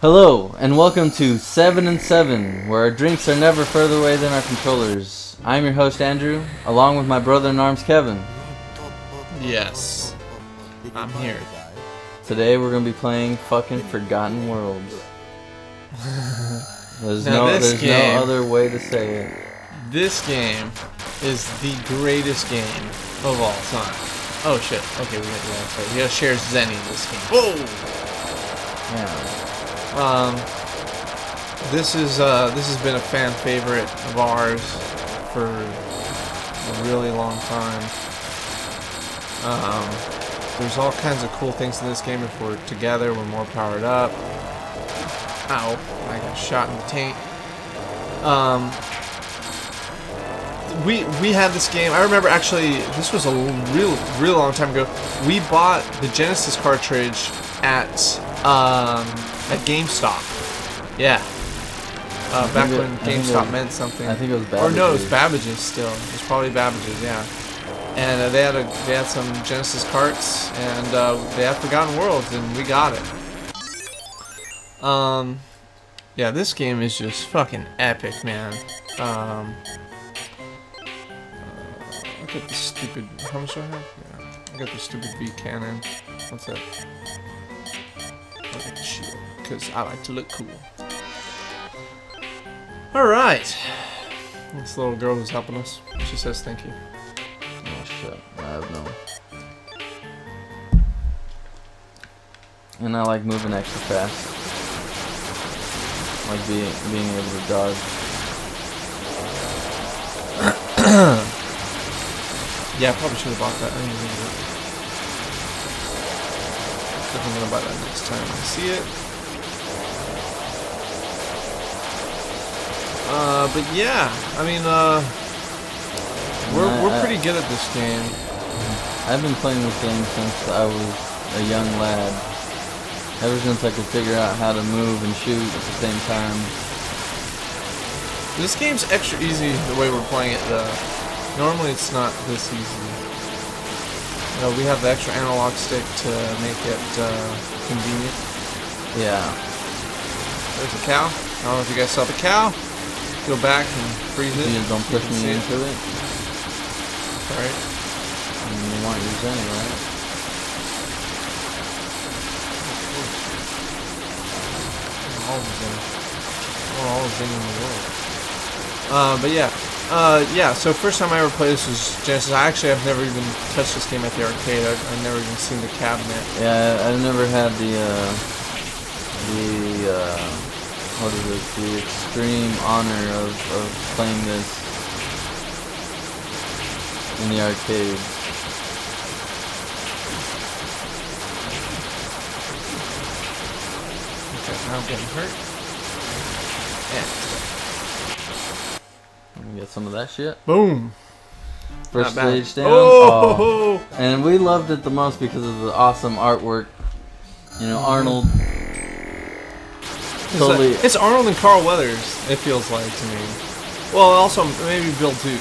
Hello, and welcome to 7 and 7, where our drinks are never further away than our controllers. I'm your host, Andrew, along with my brother in arms, Kevin. Yes. I'm here. Today we're going to be playing fucking Forgotten Worlds. There's, no, there's game- no other way to say it. This game is the greatest game of all time. Oh shit. Okay, we got yeah, that's right. We gotta share Zenny this game. Whoa! Yeah. Um this is uh this has been a fan favorite of ours for a really long time. Um there's all kinds of cool things in this game if we're together, we're more powered up. Ow, I got shot in the taint. Um we we had this game. I remember actually this was a real real long time ago. We bought the Genesis cartridge at um at GameStop. Yeah. Uh, back it- when GameStop was- meant something. I think it was Or no, it was Babbage's. Babbage's still. It was probably Babbage's, yeah. And uh, they had a they had some Genesis carts, and uh, they had Forgotten Worlds, and we got it. Um, yeah, this game is just fucking epic, man. Um, uh, look at the stupid. How much do I have? Yeah, I got the stupid V cannon. What's that? Shield, because I like to look cool. All right. This little girl who's helping us. She says thank you. Oh shit, I have no. And I like moving extra fast. Like being being able to dodge. Yeah, I probably should have bought that. Definitely gonna buy that next time I see it. Uh, but yeah, I mean, uh, we're I- we're I- pretty good at this game. I've been playing this game since I was a young lad. Ever since I could figure out how to move and shoot at the same time. This game's extra easy the way we're playing it. though. normally it's not this easy. Know, we have the extra analog stick to make it uh, convenient. Yeah. There's a cow. I don't know if you guys saw the cow. Go back and freeze it. You don't push me it. into it. Alright. I mean, you want your Zenny, right? All the Zen. All the Zen in the world. Uh, but yeah. Uh, yeah, so first time I ever played this was Genesis. I actually have never even touched this game at the arcade. I've, I've never even seen the cabinet. Yeah, I- I've never had the, uh, the, uh, what is it, the extreme honor of, of playing this in the arcade. Okay, now I'm getting hurt. Let me get some of that shit. Boom. First Not bad. stage down. Oh! And we loved it the most because of the awesome artwork. You know, Arnold. It's, Totally. like- it's Arnold and Carl Weathers, it feels like to me. Well, also, maybe Bill Duke.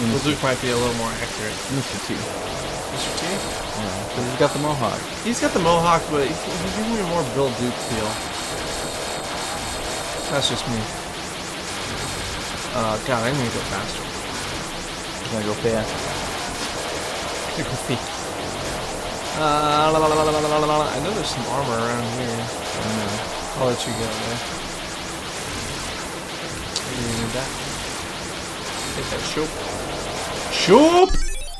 Bill Duke might be a little more accurate. Mr. T. Mr. T? Yeah, because he's got the mohawk. He's got the mohawk, but he- he's giving me a more Bill Duke feel. That's just me. Uh, God, I need to go faster. I'm gonna go fast. Go uh, la la la, la, la, la. I know there's some armor around here. I'll let you go there. You need that. Get that shoop. Shoop!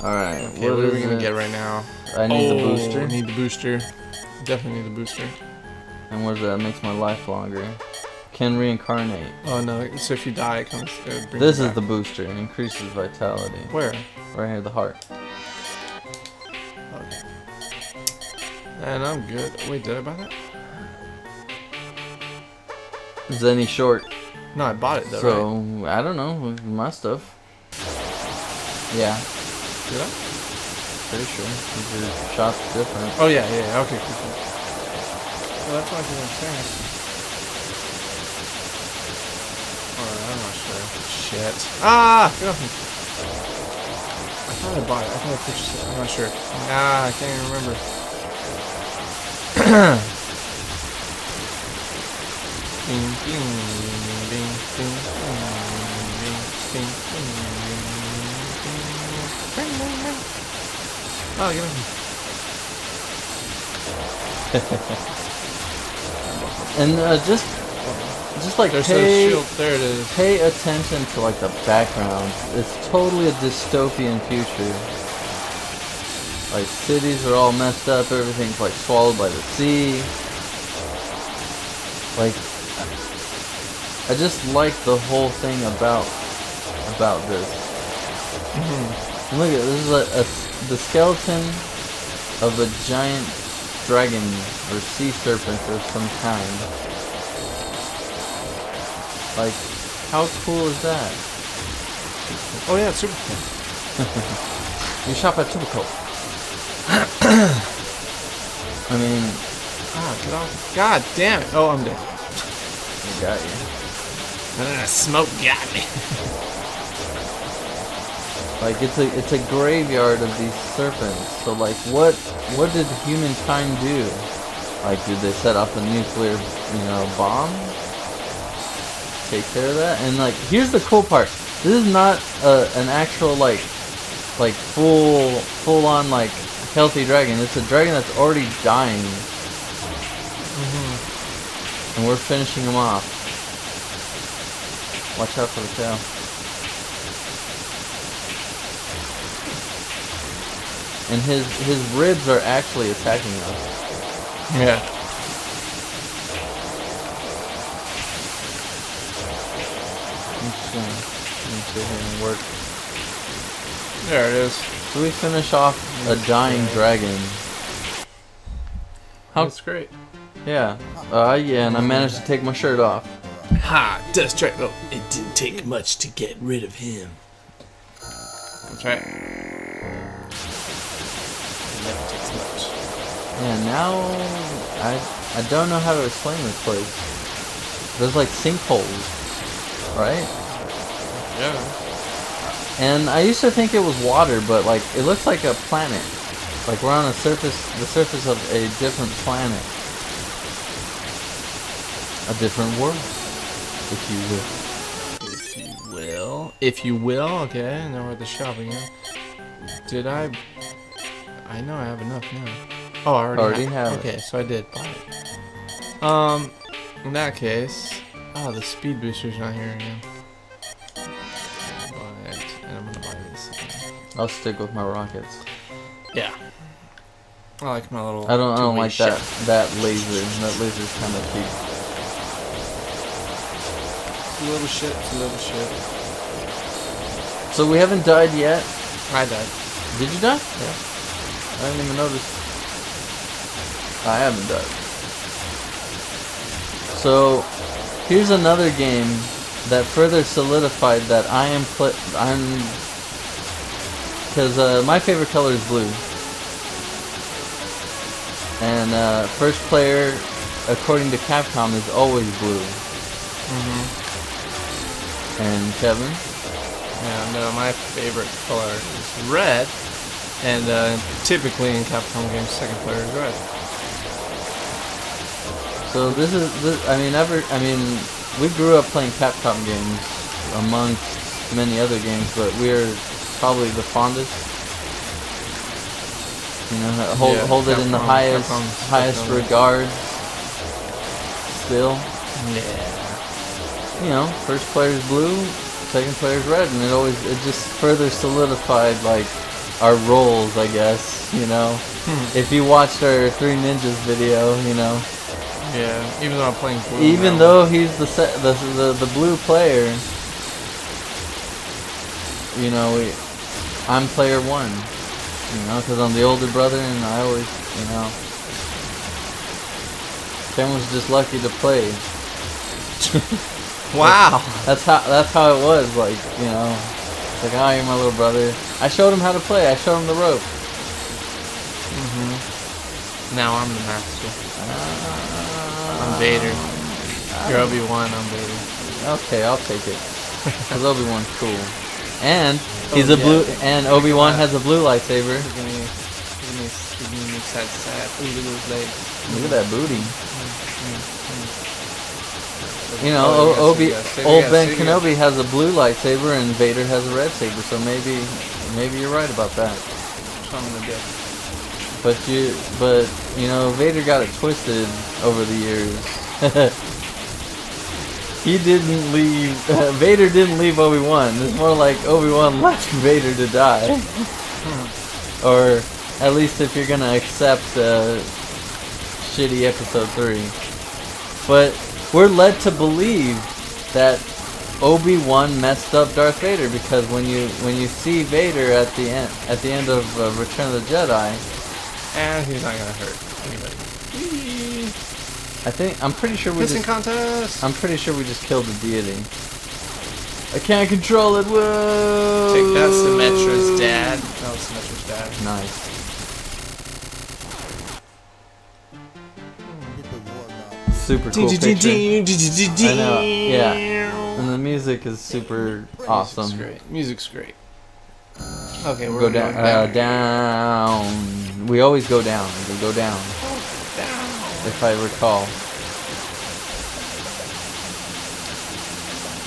Alright, okay, what, what are we gonna it? get right now? I need oh, the booster. I need the booster. Definitely need the booster. And where's that? It makes my life longer. Can reincarnate. Oh no! So if you die, it comes. It This is the booster. It increases vitality. where? Right here, the heart. Okay. And I'm good. Wait, did I buy that? Zenny short. No, I bought it though. so, right? I don't know. My stuff. Yeah, Did I? pretty sure. Your shot's different. Oh yeah, yeah. yeah. Okay, cool. cool. Well, that's why I was saying. not sure. Shit. Ah! Get off me. I thought I bought it. I thought I purchased it. I'm not sure. Ah, I can't even remember. ding, ding, ding, ding, ding, ding, ding, Oh, get off me. and uh, just just like There's the pay, shield. There it is. pay attention to like the background. It's totally a dystopian future. Like cities are all messed up. Everything's like swallowed by the sea. Like, I just like the whole thing about about this. Mhm. Look at this is a, a the skeleton of a giant dragon or sea serpent of some kind. Like, how cool is that? Oh yeah, it's super cool. You shop at Superco. I mean, Ah, get off. God damn it. Oh, I'm dead. I got you. Ah, smoke got me. Like it's a it's a graveyard of these serpents. So like, what what did humankind do? Like, did they set off a nuclear, you know, bomb? Take care of that. And like, here's the cool part. This is not a, an actual like like full full on like healthy dragon. It's a dragon that's already dying, Mm-hmm. and we're finishing him off. Watch out for the tail. And his his ribs are actually attacking us. Yeah. Gonna sit work. There it is. So we finish off a dying dragon. How? That's great. Yeah. Uh, yeah, and I managed to take my shirt off. Ha! Dust track. Oh, It didn't take much to get rid of him. that's right. Never takes much. Yeah, now I I don't know how to explain this place. There's like sinkholes, right? Yeah. And I used to think it was water, but like it looks like a planet. Like we're on a surface, the surface of a different planet, a different world, if you will. If you will. If you will. Okay, I know where the shopping is. Did I? I know I have enough now. Oh, I already, Already have. have it. Okay, so I did buy it. Um, in that case, oh, the speed booster's not here again. I'll stick with my rockets. Yeah. I like my little. I don't, I don't like ship. that that laser. That laser's kind of cheap. Little shit. Little shit. So we haven't died yet. I died. Did you die? Yeah. I didn't even notice. I haven't died. So, here's another game that further solidified that I am pl- I'm because uh, my favorite color is blue, and uh, first player, according to Capcom, is always blue. Mm-hmm. And Kevin, And uh, my favorite color is red. And uh, typically in Capcom games, second player is red. So this is, this, I mean, ever, I mean, we grew up playing Capcom games amongst many other games, but we're probably the fondest. You know, hold Yeah, hold it in the Capcom- highest highest definitely- regard. Still, Yeah. you know, first player's blue, second player's red, and it always it just further solidified like our roles, I guess. You know, Hmm. if you watched our Three Ninjas video, you know. Yeah. Even though I'm playing blue. Even now. though he's the, set, the the the blue player, you know, we, I'm player one. You know, because I'm the older brother, and I always, you know, Ken was just lucky to play. Wow. That's how that's how it was. Like, you know, like, oh, you're my little brother. I showed him how to play. I showed him the rope. Mm-hmm. Now I'm the master. Uh, I'm Vader. You're Obi Wan. I'm Vader. Okay, I'll take it. Because Obi Wan's cool, and oh, he's Oh, a yeah. blue, and Obi Wan has a blue lightsaber. Look at me. Look at me. Look at me. Sad, sad. Ooh, look at those legs. Look at that booty. Mm, mm, mm. You know, Oh, O- Obi, yes, say it old Ben say it again. Kenobi has a blue lightsaber and Vader has a red saber. So maybe, maybe you're right about that. Son of a dick. But you, but you know, Vader got it twisted over the years. he didn't leave. Vader didn't leave Obi Wan. It's more like Obi Wan left Vader to die, or at least if you're gonna accept uh, shitty Episode Three. But we're led to believe that Obi Wan messed up Darth Vader because when you when you see Vader at the end at the end of uh, Return of the Jedi. And he's not gonna hurt anybody. Whee! I think I'm pretty sure we Pissing just contest! I'm pretty sure we just killed the deity. I can't control it. Whoa! Take that, Symmetra's dad. No, Symmetra's dad. Nice. Super cool picture. I know. Yeah. And the music is super Music's awesome. great. Music's great. Okay, we're Go going down, down. uh, down. We always go down. We go down, down. If I recall.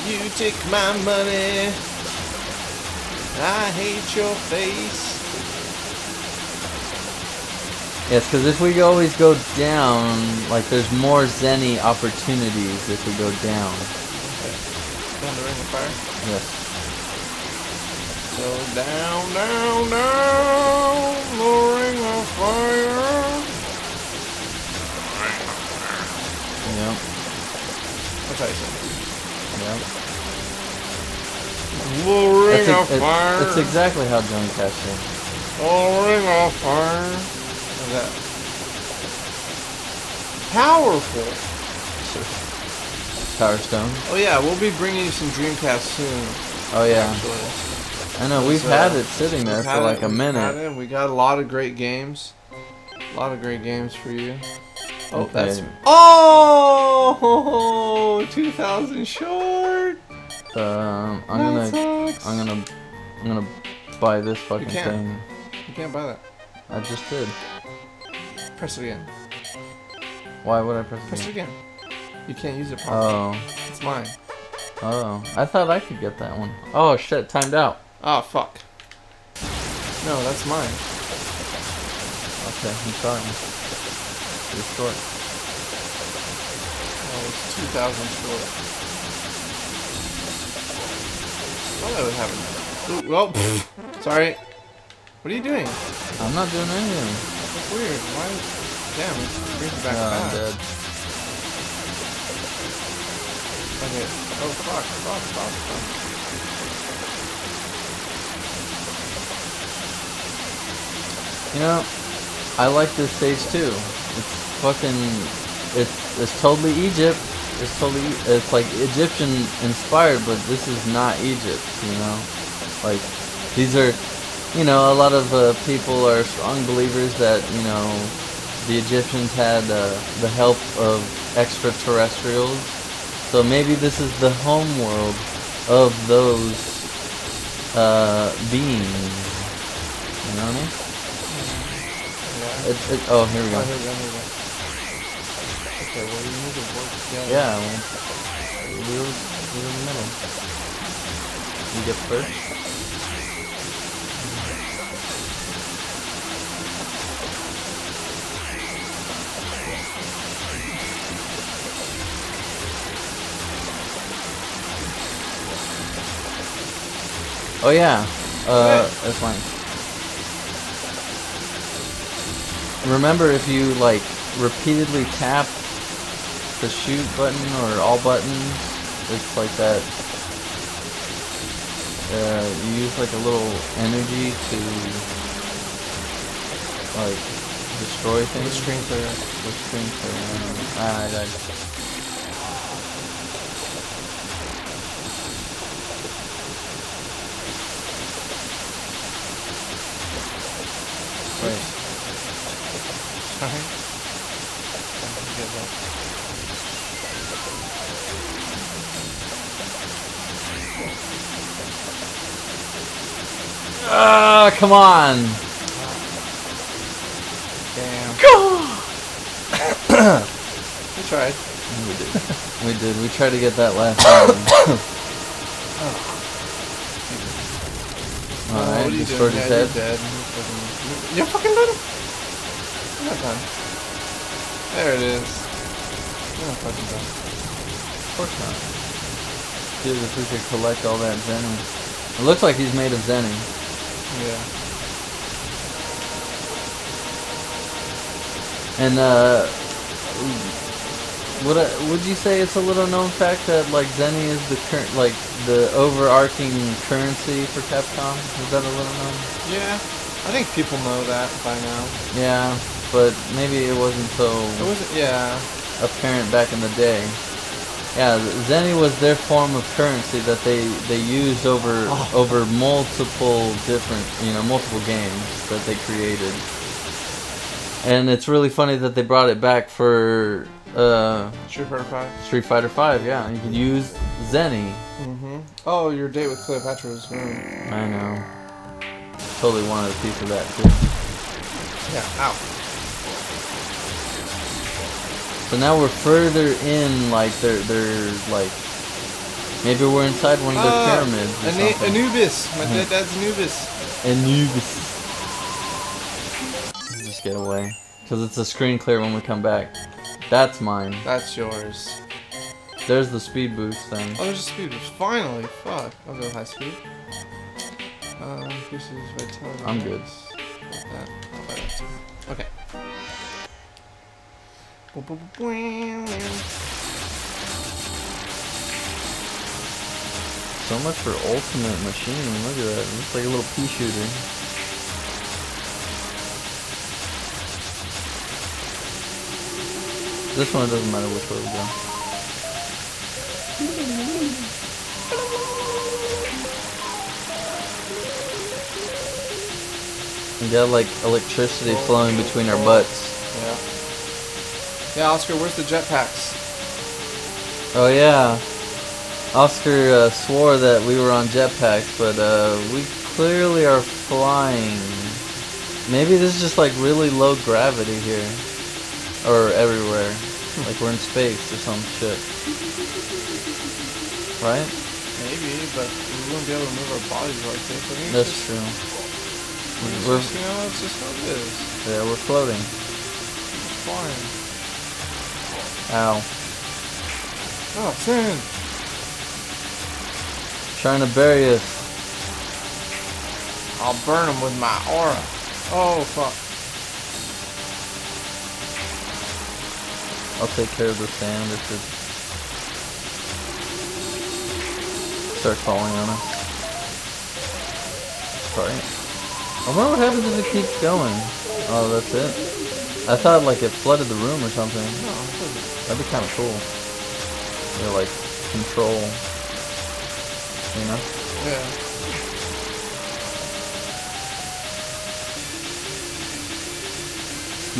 You take my money. I hate your face. Yes, because if we always go down, like there's more Zenny opportunities if we go down. Down the ring of fire. Yes. So down, down, down the ring of fire. Yep. I'll tell you something. Ring That's, of fire. that's exactly how Johnny Cash did. The ring of fire. How's that? Powerful. Power Stone. Oh yeah, we'll be bringing you some Dreamcast soon. Oh yeah. Actually. I know we've So, had it sitting there for like it, a minute. We got a lot of great games. A lot of great games for you. Oh, that's oh 2000 short. Um, I'm That gonna, sucks. I'm gonna, I'm gonna buy this fucking can't. thing. You can't buy that. I just did. Press it again. Why would I press Press it? it again. You can't use it properly. Oh, It's mine. oh. I thought I could get that one. Oh shit, timed out. Oh fuck. No, that's mine. Okay, I'm sorry. You're short. Oh, it's 2000 short. Thought I would it. Ooh, well, sorry. What are you doing? I'm not doing anything. That's weird. Why? Damn, it brings back No, I'm dead. Okay. Oh fuck! Fuck! Fuck! Fuck! You know, I like this stage too. It's fucking, it's it's totally Egypt. It's totally, it's like Egyptian inspired, but this is not Egypt. You know, like these are, you know, a lot of uh, people are strong believers that you know the Egyptians had uh, the help of extraterrestrials. So maybe this is the home world of those uh, beings. You know what I mean? Yeah. It, it, oh, here we Oh, go. here we go. Here we go. Okay. Well, you need to work together. Yeah, well, we were, we were in the middle. You get first? Oh yeah, uh, that's fine. Remember if you like repeatedly tap the shoot button or all buttons, it's like that. Uh, you use like a little energy to like destroy things. screen clearer. The screen clear. Ah, I died. Ah, come on! Damn. Go! We tried. We did. we did. We tried to get that last time. Oh, Alright, you destroyed his head. You're dead. You're fucking, done. You're not done. There it is. You're not fucking done. Of course not. Dude, if we could collect all that Zenny. It looks like he's made of Zenny. Yeah. And uh, would I, would you say it's a little known fact that like Zenny is the current like the overarching currency for Capcom? Is that a little known? Yeah. I think people know that by now. Yeah, but maybe it wasn't so It wasn't. Yeah. apparent back in the day. Yeah, Zenny was their form of currency that they they used over Oh. over multiple different you know multiple games that they created. And it's really funny that they brought it back for uh, Street Fighter Five. Street Fighter Five. Yeah, you could use Zenny. Mm-hmm. Oh, your date with Cleopatra was ruined. I know. Totally wanted a piece of that too. Yeah. Ow. So now we're further in, like they're they're like maybe we're inside one of their Ah, pyramids. Or Ana- something. Anubis. My Mhm. dead dad's Anubis. Anubis. Just get away. Because it's a screen clear when we come back. That's mine. That's yours. There's the speed boost thing. Oh, there's a speed boost. Finally. Fuck. I'll go high speed. Uh, increases vitality. I'm good. Like that. I'll buy that too. Okay. So much for Ultimate Machine. Look at that. It looks like a little pea shooter. This one doesn't matter which way we go. We got like electricity flowing between our butts. Yeah. Oscar, where's the jetpacks? Oh yeah, Oscar uh, swore that we were on jetpacks, but uh, we clearly are flying. Maybe this is just like really low gravity here, or everywhere. like we're in space or some shit, right? Maybe, but we wouldn't be able to move our bodies like this. I think That's just, true. We're just, you know, it's just what it is. yeah, we're floating. It's fine. Ow, Oh, sin! trying to bury us. I'll burn them with my aura. Oh, fuck. I'll take care of the sand if it starts falling on us. Sorry. I wonder what happens if it keeps going. Oh, that's it? I thought like it flooded the room or something. No. That'd be kind of cool. Yeah, like control. You know? Yeah.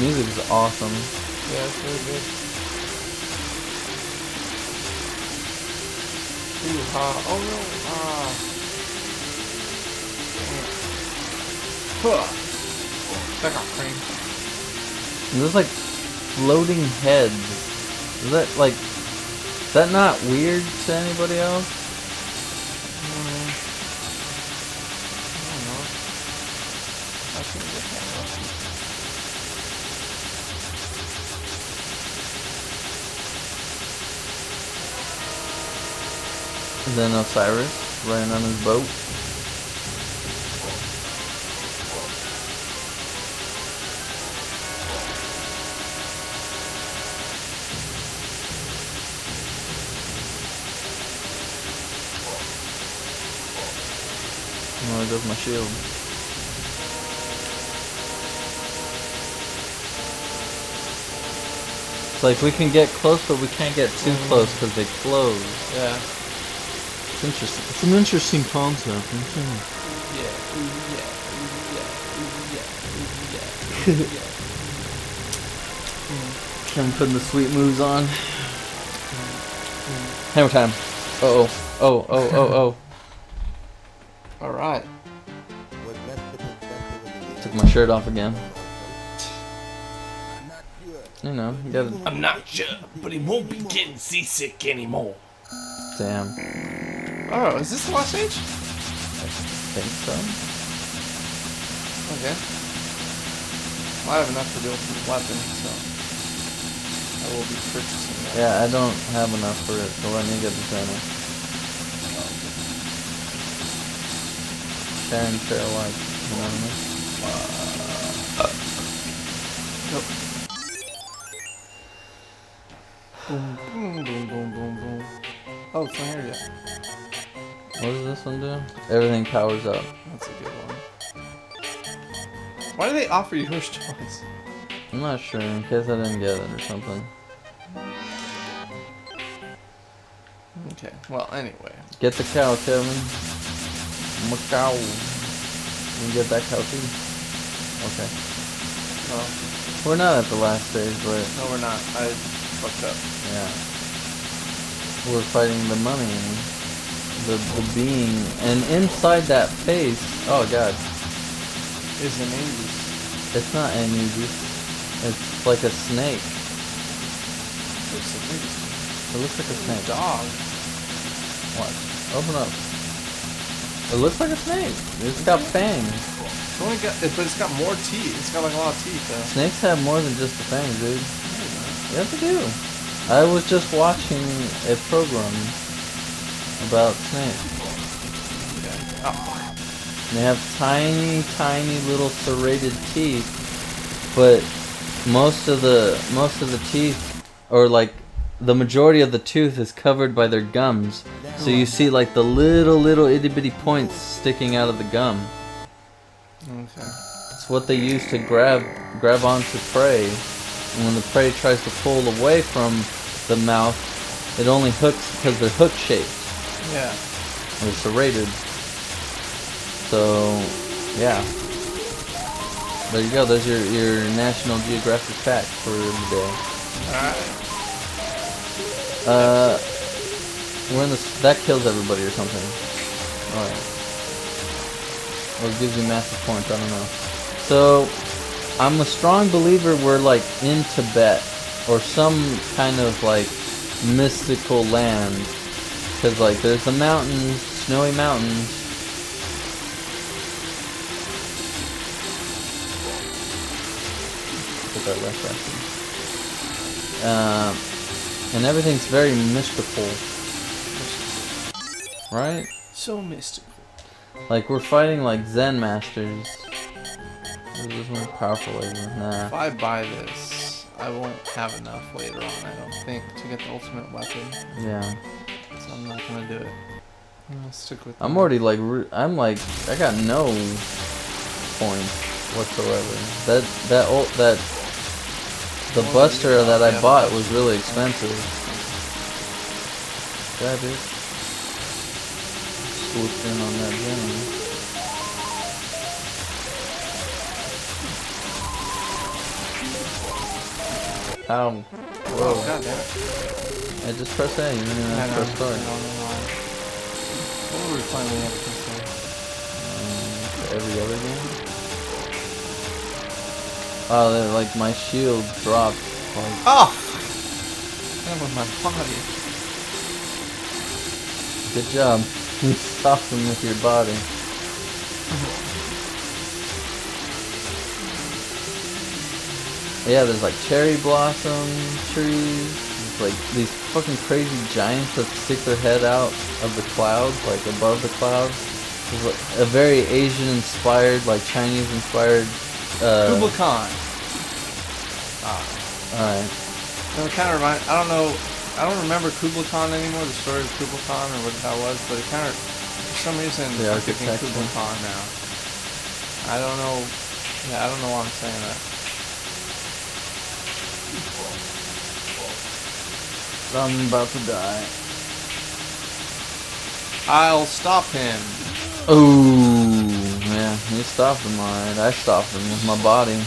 Music is awesome. Yeah, it's really good. Ooh, ha. Oh no. Ah. Huh. That got cranked. And there's like floating heads. Is that like is that not weird to anybody else? Then Osiris running on his boat. My shield. It's like we can get close, but we can't get too close because they close. Yeah. It's interesting. It's an interesting concept. Yeah. Ooh, yeah. Ooh, yeah. Yeah. Yeah. Yeah. Kevin putting the sweet moves on. Hammer time. Uh oh. Oh, oh, oh, oh. All right. Took my shirt off again. you know, you gotta. I'm not sure, but he won't be getting seasick anymore. Damn. Oh, is this the last stage? I Think so? Okay. Well, I have enough for the ultimate weapon, so I will be purchasing that. Yeah, I don't have enough for it, so let me get the channel. Share and share alike. You know what I mean? Boom, boom, boom, boom, boom, boom. Oh, it's here yet. What does this one do? Everything powers up. That's a good one. Why do they offer you yours twice? I'm not sure, in case I didn't get it or something. Okay, well, anyway. Get the cow, Kevin. I'm a cow. You can get that cow too. Okay. Well, We're not at the last stage, but no, we're not. I fucked up. yeah. We're fighting the money. The the being. And inside that face oh god. Is an Angus. It's not Anubis. It's like a snake. Looks like Angus. It looks like a snake. Dog. What? Open up. It looks like a snake. It's got fangs. Only got, it, but it's got more teeth. It's got like a lot of teeth. Though. Snakes have more than just the fangs, dude. Yes, they do. I was just watching a program about snakes. Okay. Oh, They have tiny, tiny little serrated teeth, but most of the most of the teeth, or like the majority of the tooth, is covered by their gums. So you see like the little, little itty bitty points sticking out of the gum. Okay. It's what they use to grab grab onto prey. And when the prey tries to pull away from the mouth, it only hooks because they're hook shaped. Yeah. They're serrated. So, yeah. There you go. There's your, your National Geographic fact for the day. Alright. Uh, we're in this. That kills everybody or something. Alright. It gives you massive points. I don't know. So, I'm a strong believer we're like in Tibet or some kind of like mystical land. Cause like there's the mountains, snowy mountains. Put that left after. Um, and everything's very mystical, right? So mystical. Like we're fighting like Zen masters. Is this one powerful laser? If I buy this, I won't have enough later on, I don't think, to get the ultimate weapon. Yeah. So I'm not gonna do it. I'm gonna stick with I'm already like I'm like I got no points whatsoever. That that old that the Well, Buster that I bought was really expensive. Yeah, dude. Swooped in on that gem. Ow. Oh, god. I just pressed A, you even I to press start. I don't know why. What were we playing the episode? Um, every other game. Oh, like my shield dropped. Like, Oh! That was my body. good job. You stopped them with your body. yeah, there's like cherry blossom trees. There's like these fucking crazy giants that stick their head out of the clouds, like above the clouds. There's like a very Asian inspired, like Chinese inspired. Uh, Kubla Khan. Ah. Alright. No, it kind of remind. I don't know. I don't remember Kubla Khan anymore. The story of Kubla Khan or what that was, but it kind of, for some reason, The I'm thinking. Kubla Khan now. I don't know. Yeah, I don't know why I'm saying that. I'm about to die. I'll stop him. Ooh, yeah, you stopped him alright. I stopped him with my body.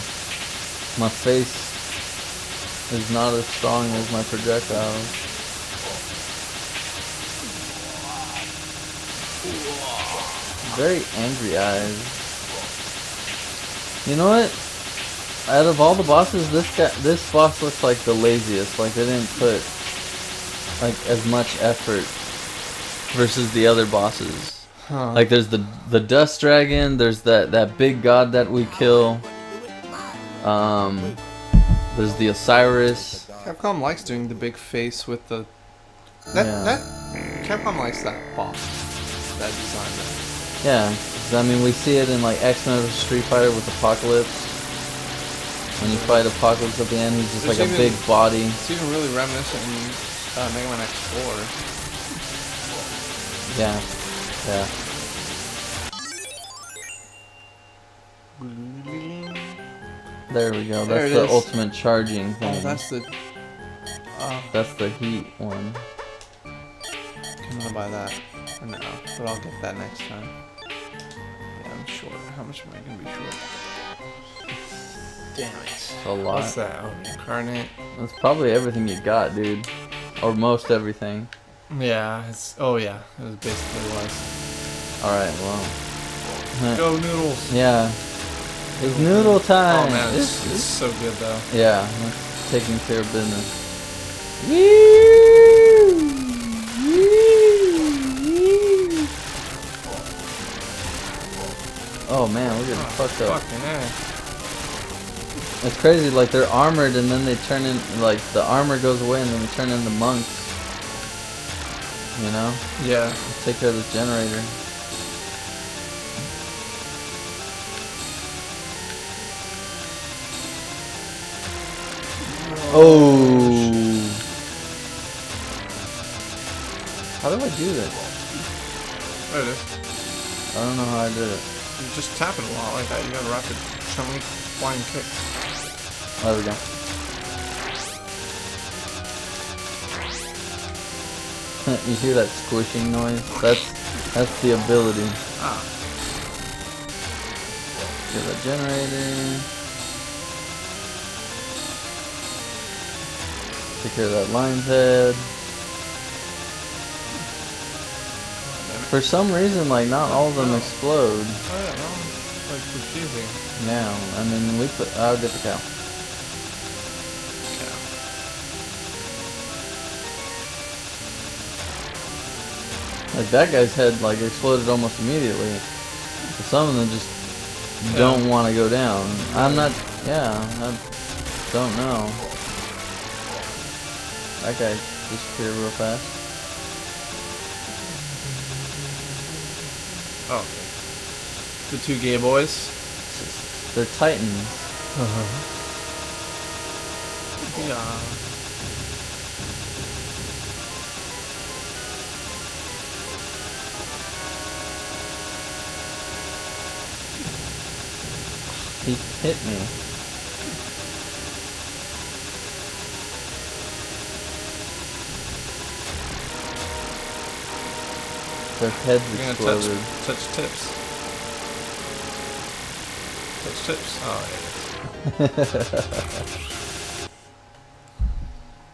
My face is not as strong as my projectiles. Very angry eyes. You know what? out of all the bosses, this guy, this boss looks like the laziest. Like they didn't put like as much effort versus the other bosses. Huh. Like there's the the dust dragon. There's that that big god that we kill. Um, there's the Osiris. Capcom likes doing the big face with the. That Yeah. that Capcom likes that boss. That design. There. Yeah, I mean we see it in like X Men Street Fighter with Apocalypse. When you fight Apocalypse at the end, he's just There's like a big body. It's even really reminiscent in uh, Mega Man X4. Yeah, yeah. There we go. There That's the is. ultimate charging thing. Oh, that's the. Uh, That's the heat one. I'm gonna buy that. For now, but I'll get that next time. Yeah, I'm short. How much am I gonna be short? Damn it. A lot. What's that? Oh, incarnate. That's probably everything you got, dude. Or most everything. Yeah, it's. Oh yeah, it was basically was. Alright, well. Go noodles. Yeah. It's noodle time. Oh man, it's, It's- it's so good though. Yeah, taking care of business. Oh man, we're getting Oh, fucked up. Fucking. It's crazy, like they're armored and then they turn in, like the armor goes away and then they turn into monks. You know? Yeah. Take care of this generator. Oh. How do I do this? There it is. I don't know how I did it. You just tap it a lot like that. You got a rapid chummy flying kick. There we go. you hear that squishing noise? That's that's the ability. Ah. Get that generator. Care of that lion's head. For some reason, like not all of them explode. Oh yeah, that one's like confusing. Yeah, I mean we put. I'll get the cow. Like that guy's head like exploded almost immediately. But some of them just Yeah. don't want to go down. I'm not. Yeah, I don't know. That guy disappeared real fast. Oh. The two gay boys. They're titans. Yeah. He hit me. Their heads You're gonna touch exploded. touch tips. Touch tips. Oh yeah.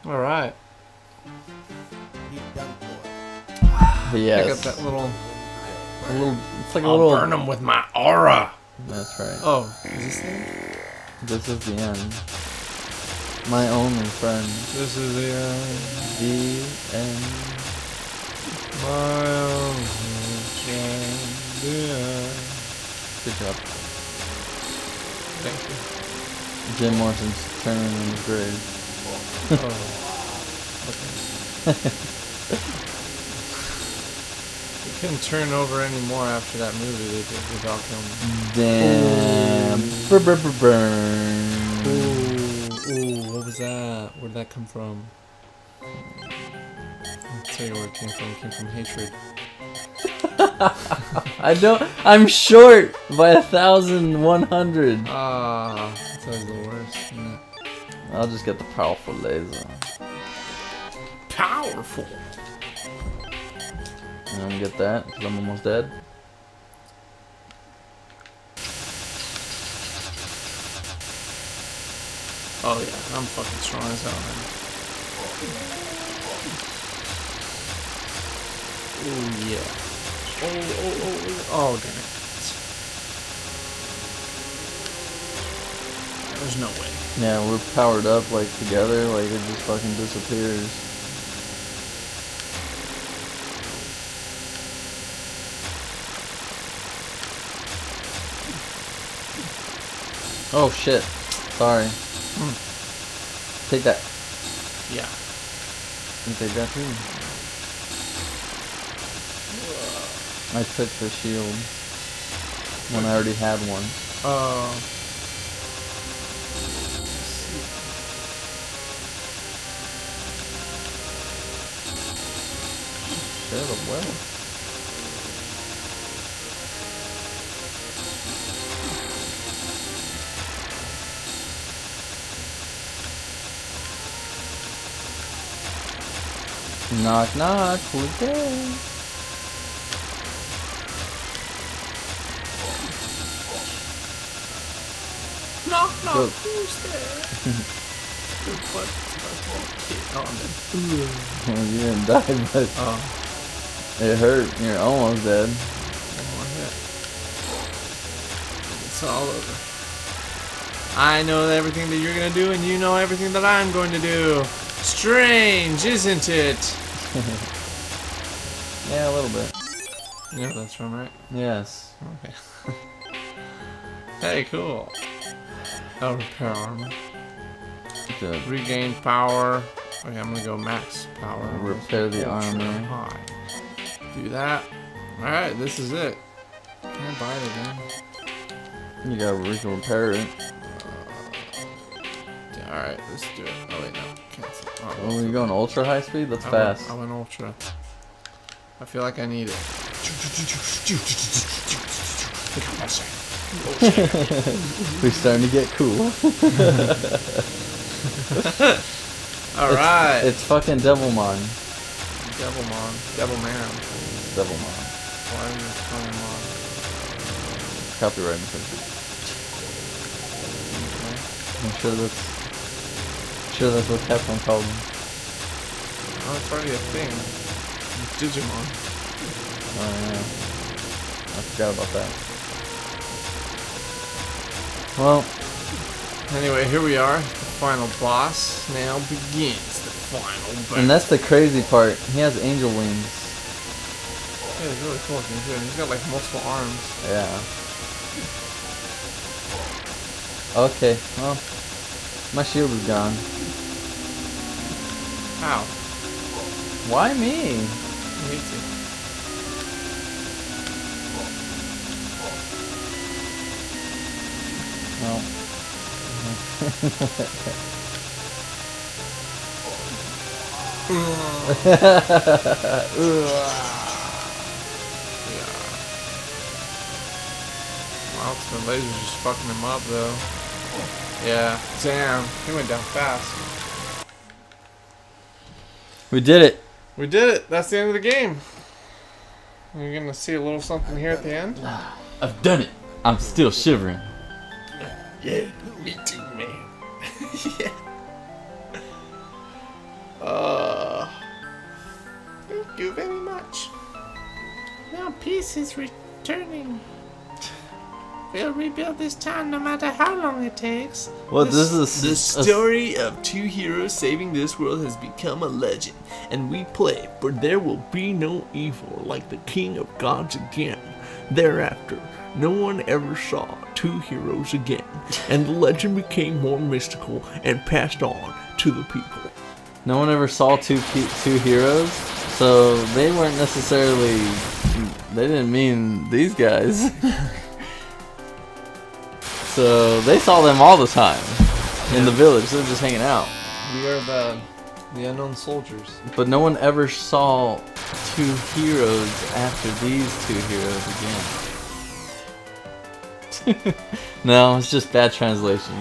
All right. Pick Yes. up that little. A little. It's like a I'll little. burn them with my aura. That's right. Oh, is this thing? This is the end. My only friend. This is the. Uh, The end. Good job. Thank you. Jim Morrison's turning in his grave. Oh. Okay. You couldn't turn over anymore after that movie they did with Val Kilmer. Damn. Brr, brr, brr, burn. Ooh, ooh, what was that? Where'd that come from? I'll tell you where it came from. It came from hatred. I don't. I'm short by a thousand one hundred. Ah, that's always the worst, isn't? I'll just get the powerful laser. Powerful. And I'm gonna get that because I'm almost dead. Oh yeah, I'm fucking strong as hell, man. Oh yeah. Oh, oh, oh, oh, oh, damn it. There's no way. Yeah, we're powered up like together, like it just fucking disappears. Oh shit. Sorry. Hmm. Take that. Yeah. You take that too. I took the shield when I already had one. Uh. Share the well. Knock knock, who's there? Knock knock. Who's there? Good butt. Oh, I'm dead. You didn't die, but Oh, it hurt. You're almost dead. one hit. It's all over. I know everything that you're gonna do, and you know everything that I'm going to do. Strange, isn't it? Yeah, a little bit. You know where that's from, right? Yes. Okay. hey, cool. Oh, repair armor. Good. Regain power. Okay, I'm gonna go max power. Repair the armor. Eh? High. Do that. Alright, this is it. Can I buy it again? You gotta re- repair it. Uh, yeah, Alright, let's do it. Oh wait, no. Cancel. Oh, Oh, you going ultra high speed? That's I went- fast. I went ultra. I feel like I need it. Look how fast We're starting to get cool. Alright. It's fucking Devilmon. Devilmon. Devilman. Devilmon. Why are you calling Mon? Copyright infringement. I'm sure that's sure that's what Capcom called them. Oh, it's already a thing. Digimon. Oh yeah. I forgot about that. Well, Anyway, here we are. The final boss now begins. The final battle. and that's the crazy part. He has angel wings. Yeah, he's really cool looking too. He's got like multiple arms. Yeah. Okay, well, my shield is gone. How? Why me? He hates Well, Yeah. Ultimate laser's just fucking him up though. Yeah. Damn. He went down fast. we did it. We did it. That's the end of the game. You're gonna see a little something here at the end. I've done it. I'm still shivering. Yeah, me too, man. Uh, thank you very much. Now peace is returning. We'll rebuild this town no matter how long it takes. Well, this is a, The s- a story of two heroes saving this world has become a legend, and we play, for there will be no evil like the King of Gods again. Thereafter, no one ever saw two heroes again, and the legend became more mystical and passed on to the people. no one ever saw two two heroes, so they weren't necessarily. They didn't mean these guys. so they saw them all the time in the village. They're just hanging out. We are the the unknown soldiers. But no one ever saw two heroes after these two heroes again. no, it's just bad translation.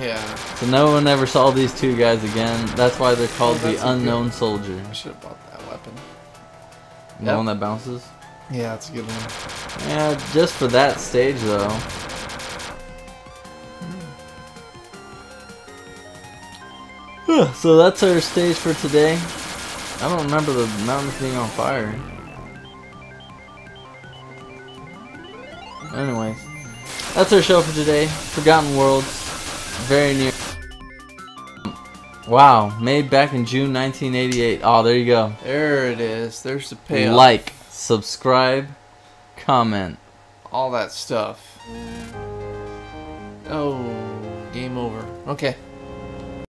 Yeah. So no one ever saw these two guys again. That's why they're called Oh, the unknown good- soldier. I should have bought that weapon. The Yep. one that bounces. Yeah, that's a good one. Yeah, just for that stage though. So that's our stage for today. I don't remember the mountains being on fire. Anyways, that's our show for today. Forgotten Worlds. very near. Wow, made back in June 1988. Oh, there you go. There it is. There's the payoff. Like, subscribe, comment. all that stuff. Oh, game over. Okay.